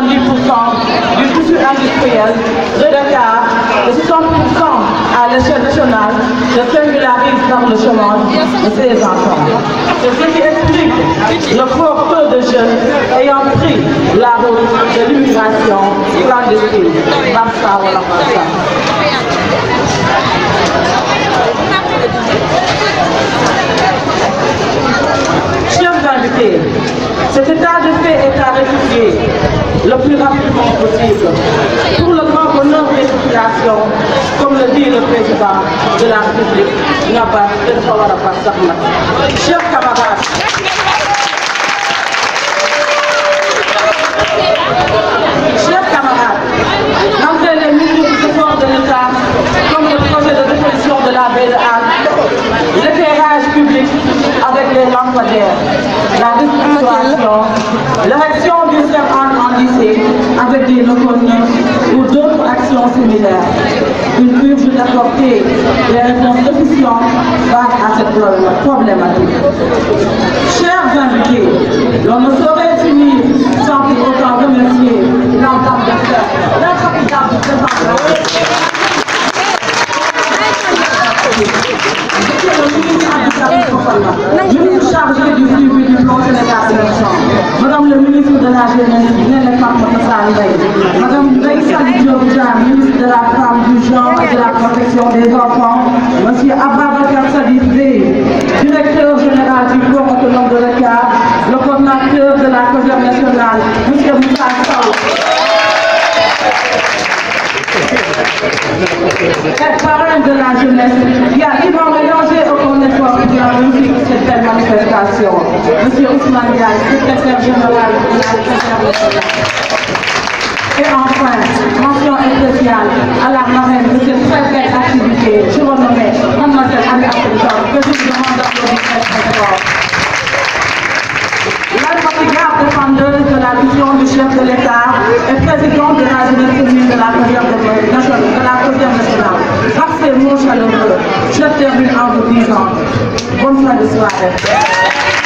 du tissu industriel de Dakar, de 60% à l'échelle nationale, je singularise par le chemin de ces enfants. C'est ce qui explique le fort peu de jeunes ayant pris la route de l'immigration clandestine. Ou la. Chers invités, cet état de fait est à réfugier le plus rapidement possible pour le grand bonheur des populations, comme le dit le président de la République, Nabas El Chers camarades, chers camarades, malgré les multiples efforts de l'État, comme le projet de définition de la de l'éclairage public avec les lampadaires, la distribution, l'érection du serment avec des locomotives ou d'autres actions similaires. Une urge d'apporter des réponses efficientes face à cette problématique. Chers invités, l'on ne saurait Madame le ministre de la Jeunesse, Néné Fatma Madame Daïssa Diop ministre de la Femme, du Genre et de la Protection des Enfants, Monsieur Ababakar Sadif directeur général du Corps autonome de l'État, le coordinateur de la Cogère nationale, Monsieur Moussa Sao. Cette parrain de la jeunesse qui a vivement mélangé aucun effort pour la réussite de cette Monsieur Ousmane Diagne, secrétaire général de la Et enfin, mention spéciale à la marraine de cette très belle activité, je renommée Mademoiselle Anne African, que je vous demande d'applaudir très fort. L'infatigable défendeuse de la vision du chef de l'État et présidente de la jeunesse féminine de la nationale, de la nationale. Par ces mots chaleureux, je termine en vous disant Abençoada.